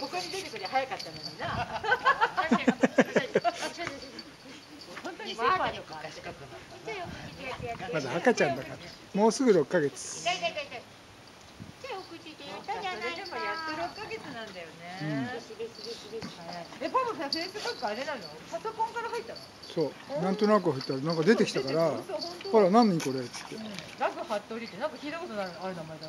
ここに出てくり早かったのにな。まだ赤ちゃんだから。もうすぐ6ヶ月。それでもやっと6ヶ月なんだよね、えパパさフェイスブックあれなの？パソコンから入ったの？そう。なんとなく入った。らなんか出てきたからほら何これ？っつって。ラ服部ってなんか聞いたことないある名前だ。